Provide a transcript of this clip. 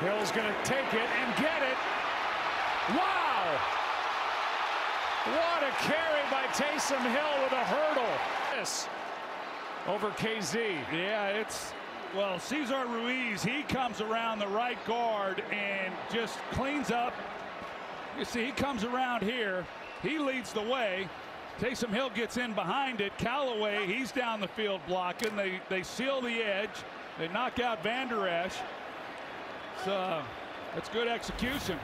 Hill's going to take it and get it. Wow! What a carry by Taysom Hill with a hurdle. This over Kazee. Yeah, it's well, Cesar Ruiz, he comes around the right guard and just cleans up. You see, he comes around here. He leads the way. Taysom Hill gets in behind it. Callaway, he's down the field blocking. They they seal the edge. They knock out Vander Esch. So uh, that's good execution.